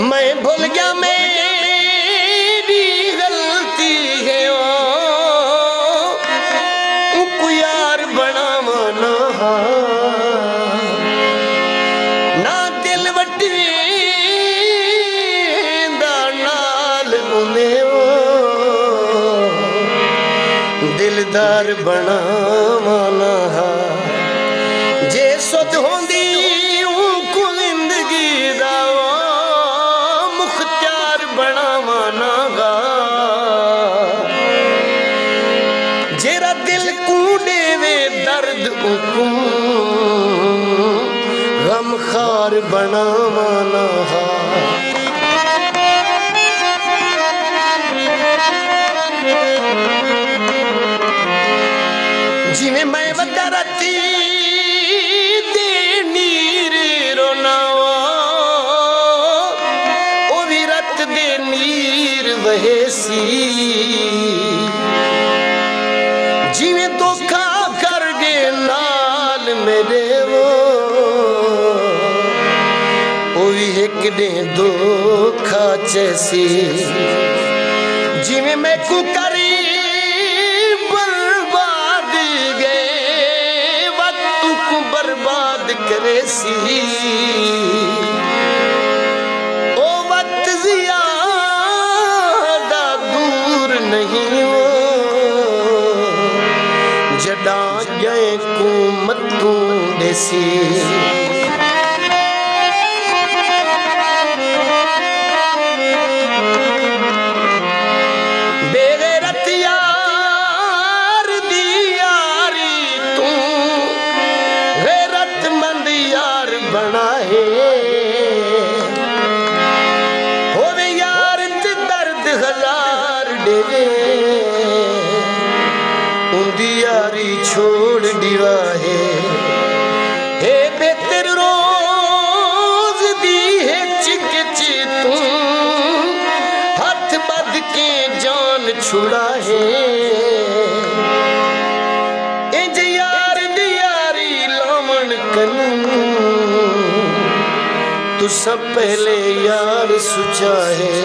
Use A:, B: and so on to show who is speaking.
A: मोल कया ग़लती कुर बनाम न दिल نال दाल मुने दिलदार बना हा। ਦਰਦ ਉਕੂ ਗਮ ਖਾਰ ਬਣਾਵਣਾ ਜਿਵੇਂ ਮੈਂ ਵੱਡਾ ਰਾਤੀ ਦੇ ਨੀਰ ਰੋਨਾਵਾ ਉਹ ਵੀ ਰਤ ਦੇ ਨੀਰ ਵਹੇ ਸੀ ਨਾਲ ਉਹ ਵੀ ਇੱਕ ਦੇ ਧੋਖਾ ਚੈਸੀ ਜਿਵੇਂ ਮੈਂ ਕੋ ਕਰੀ ਬਰਬਾਦ ਗਏ, ਵਕਤ ਕੋ ਬਰਬਾਦ ਕਰੇ ਸੀ। ਉਹ ਵਕਤ ਜ਼ਿਆਦਾ ਦੂਰ ਨਹੀਂ ਹੋ ਜਡਾਂ ਗਏ ਕੋ ਮਤੂ ਦੇਸੀ ਬੇਗੈਰਤ ਯਾਰ ਦੀ ਛੁੜਾਏ ਇੰਜ ਯਾਰ ਦੀ ਯਾਰੀ ਲਾਵਣ ਕਨੂੰ। ਤੂੰ ਸਭ ਪਹਿਲੇ ਯਾਰ ਸੁਚਾਏ